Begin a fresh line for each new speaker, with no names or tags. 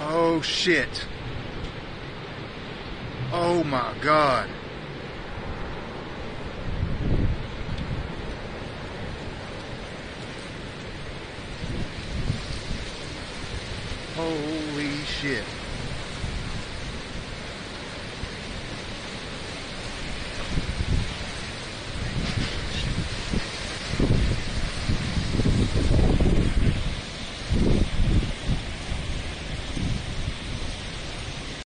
Oh shit. Oh my god. Holy shit.